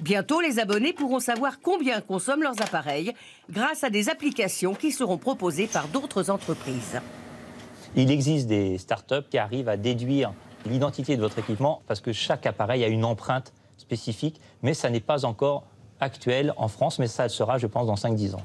Bientôt, les abonnés pourront savoir combien consomment leurs appareils grâce à des applications qui seront proposées par d'autres entreprises. Il existe des startups qui arrivent à déduire l'identité de votre équipement parce que chaque appareil a une empreinte spécifique, mais ça n'est pas encore actuel en France, mais ça le sera, je pense, dans 5-10 ans.